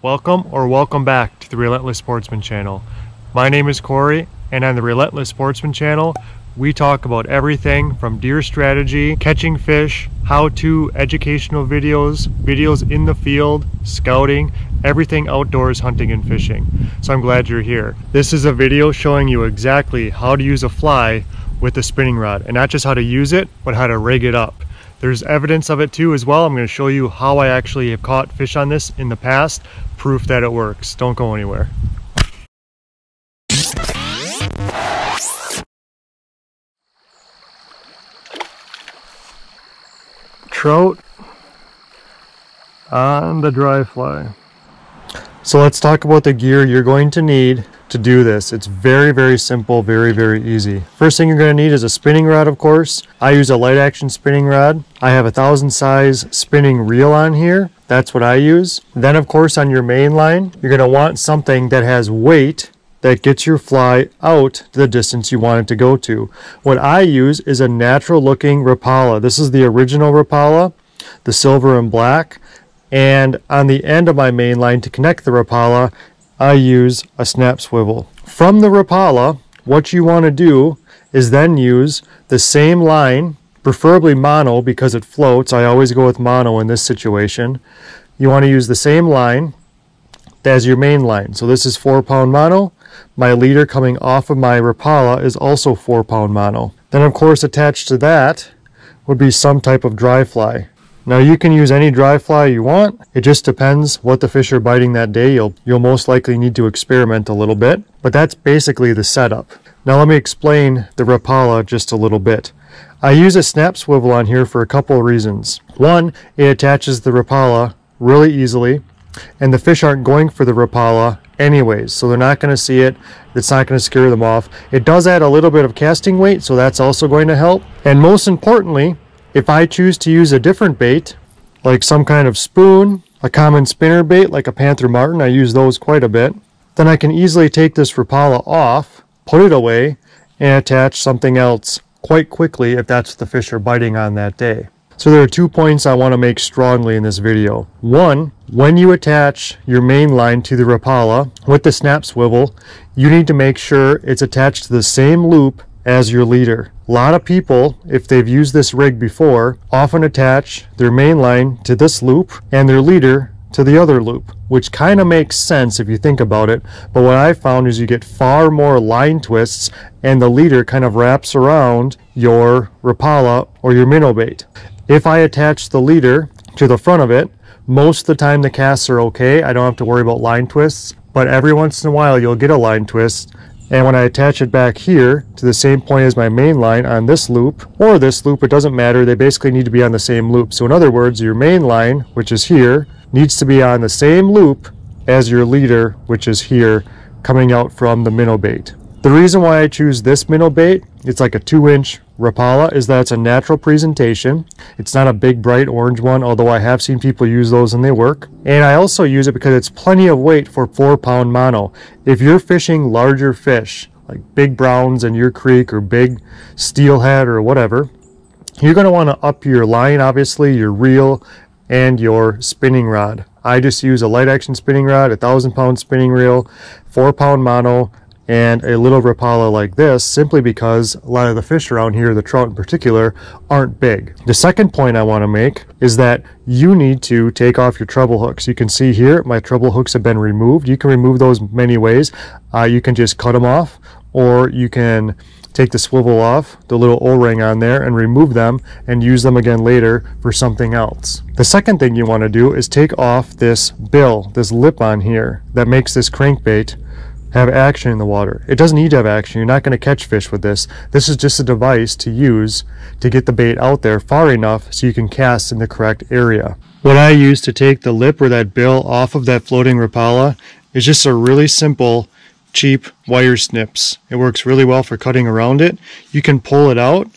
Welcome or welcome back to the Relentless Sportsman channel. My name is Corey and on the Relentless Sportsman channel we talk about everything from deer strategy, catching fish, how-to educational videos, videos in the field, scouting, everything outdoors hunting and fishing. So I'm glad you're here. This is a video showing you exactly how to use a fly with a spinning rod and not just how to use it, but how to rig it up. There's evidence of it too as well. I'm going to show you how I actually have caught fish on this in the past. Proof that it works. Don't go anywhere. Trout on the dry fly. So let's talk about the gear you're going to need to do this. It's very, very simple, very, very easy. First thing you're going to need is a spinning rod, of course. I use a light action spinning rod. I have a thousand size spinning reel on here. That's what I use. Then, of course, on your main line, you're going to want something that has weight that gets your fly out to the distance you want it to go to. What I use is a natural looking Rapala. This is the original Rapala, the silver and black. And on the end of my main line to connect the Rapala I use a snap swivel. From the Rapala, what you want to do is then use the same line, preferably mono because it floats. I always go with mono in this situation. You want to use the same line as your main line. So this is 4 pound mono. My leader coming off of my Rapala is also 4 pound mono. Then of course attached to that would be some type of dry fly. Now you can use any dry fly you want. It just depends what the fish are biting that day. You'll, you'll most likely need to experiment a little bit, but that's basically the setup. Now let me explain the Rapala just a little bit. I use a snap swivel on here for a couple of reasons. One, it attaches the Rapala really easily, and the fish aren't going for the Rapala anyways, so they're not going to see it. It's not going to scare them off. It does add a little bit of casting weight, so that's also going to help. And most importantly, if I choose to use a different bait, like some kind of spoon, a common spinner bait like a Panther Martin, I use those quite a bit, then I can easily take this Rapala off, put it away, and attach something else quite quickly if that's the fish are biting on that day. So there are two points I want to make strongly in this video. One, when you attach your main line to the Rapala with the snap swivel, you need to make sure it's attached to the same loop as your leader. A lot of people, if they've used this rig before, often attach their main line to this loop and their leader to the other loop, which kind of makes sense if you think about it. But what I found is you get far more line twists and the leader kind of wraps around your Rapala or your minnow bait. If I attach the leader to the front of it, most of the time the casts are okay. I don't have to worry about line twists, but every once in a while you'll get a line twist and when I attach it back here to the same point as my main line on this loop or this loop, it doesn't matter. They basically need to be on the same loop. So in other words, your main line, which is here, needs to be on the same loop as your leader, which is here, coming out from the minnow bait. The reason why I choose this minnow bait, it's like a two inch Rapala, is that it's a natural presentation. It's not a big bright orange one, although I have seen people use those and they work. And I also use it because it's plenty of weight for four pound mono. If you're fishing larger fish, like big browns in your creek or big steelhead or whatever, you're going to want to up your line, obviously, your reel and your spinning rod. I just use a light action spinning rod, a thousand pound spinning reel, four pound mono, and a little Rapala like this simply because a lot of the fish around here, the trout in particular, aren't big. The second point I want to make is that you need to take off your treble hooks. You can see here my treble hooks have been removed. You can remove those many ways. Uh, you can just cut them off or you can take the swivel off, the little O-ring on there, and remove them and use them again later for something else. The second thing you want to do is take off this bill, this lip on here that makes this crankbait have action in the water. It doesn't need to have action. You're not going to catch fish with this. This is just a device to use to get the bait out there far enough so you can cast in the correct area. What I use to take the lip or that bill off of that floating Rapala is just a really simple, cheap wire snips. It works really well for cutting around it. You can pull it out,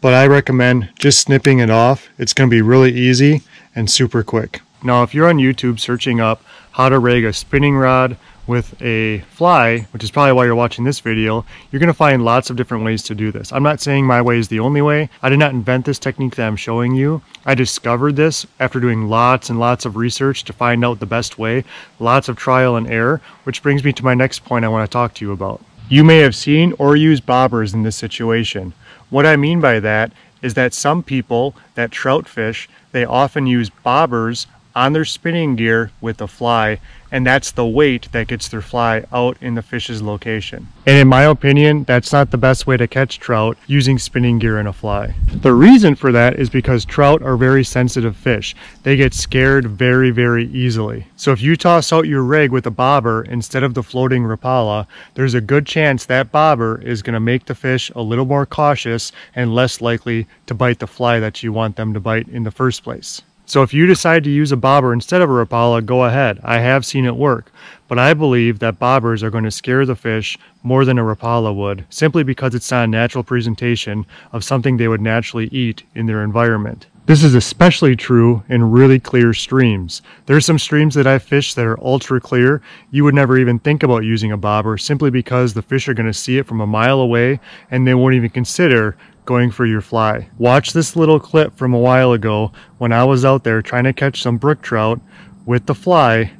but I recommend just snipping it off. It's going to be really easy and super quick. Now if you're on YouTube searching up how to rig a spinning rod with a fly, which is probably why you're watching this video, you're gonna find lots of different ways to do this. I'm not saying my way is the only way. I did not invent this technique that I'm showing you. I discovered this after doing lots and lots of research to find out the best way, lots of trial and error, which brings me to my next point I wanna talk to you about. You may have seen or used bobbers in this situation. What I mean by that is that some people that trout fish, they often use bobbers on their spinning gear with a fly and that's the weight that gets their fly out in the fish's location. And in my opinion, that's not the best way to catch trout using spinning gear and a fly. The reason for that is because trout are very sensitive fish. They get scared very, very easily. So if you toss out your rig with a bobber instead of the floating Rapala, there's a good chance that bobber is gonna make the fish a little more cautious and less likely to bite the fly that you want them to bite in the first place. So if you decide to use a bobber instead of a Rapala, go ahead. I have seen it work. But I believe that bobbers are going to scare the fish more than a Rapala would, simply because it's not a natural presentation of something they would naturally eat in their environment. This is especially true in really clear streams. There's some streams that I've fished that are ultra clear. You would never even think about using a bobber simply because the fish are going to see it from a mile away and they won't even consider going for your fly. Watch this little clip from a while ago when I was out there trying to catch some brook trout with the fly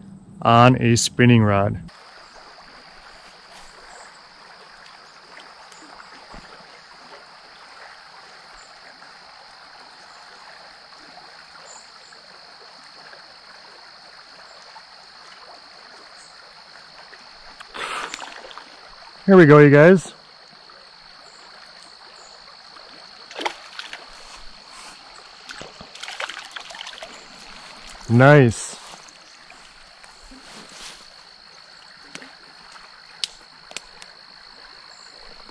on a spinning rod. Here we go, you guys. Nice.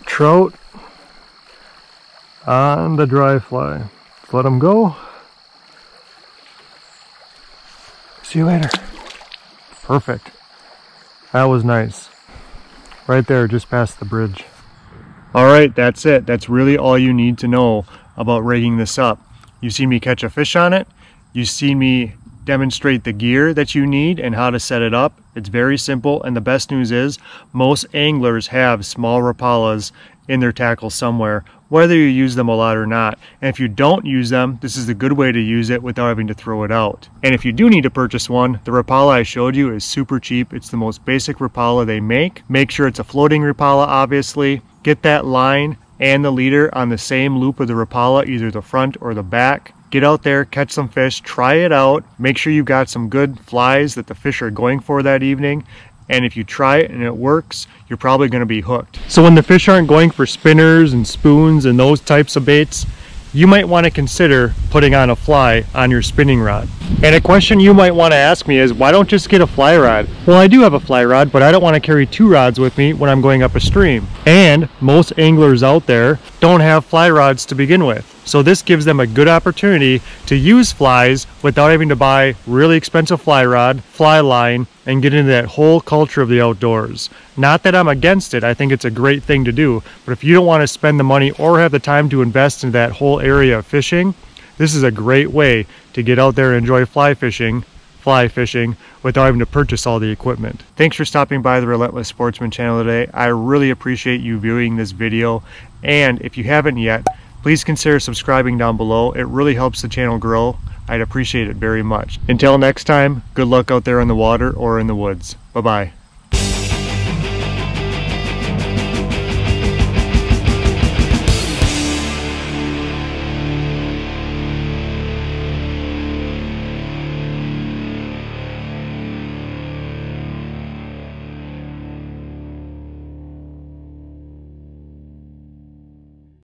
Trout on the dry fly. Let's let them go. See you later. Perfect. That was nice. Right there, just past the bridge. All right, that's it. That's really all you need to know about rigging this up. You see me catch a fish on it. You see me demonstrate the gear that you need and how to set it up. It's very simple and the best news is most anglers have small Rapalas in their tackle somewhere, whether you use them a lot or not. And if you don't use them, this is a good way to use it without having to throw it out. And if you do need to purchase one, the Rapala I showed you is super cheap. It's the most basic Rapala they make. Make sure it's a floating Rapala, obviously. Get that line and the leader on the same loop of the Rapala, either the front or the back. Get out there, catch some fish, try it out. Make sure you've got some good flies that the fish are going for that evening. And if you try it and it works, you're probably going to be hooked. So when the fish aren't going for spinners and spoons and those types of baits, you might want to consider putting on a fly on your spinning rod. And a question you might want to ask me is, why don't just get a fly rod? Well, I do have a fly rod, but I don't want to carry two rods with me when I'm going up a stream. And most anglers out there don't have fly rods to begin with. So this gives them a good opportunity to use flies without having to buy really expensive fly rod, fly line, and get into that whole culture of the outdoors. Not that I'm against it, I think it's a great thing to do, but if you don't want to spend the money or have the time to invest in that whole area of fishing, this is a great way to get out there and enjoy fly fishing fly fishing without having to purchase all the equipment. Thanks for stopping by the Relentless Sportsman channel today. I really appreciate you viewing this video. And if you haven't yet, Please consider subscribing down below. It really helps the channel grow. I'd appreciate it very much. Until next time, good luck out there in the water or in the woods. Bye-bye.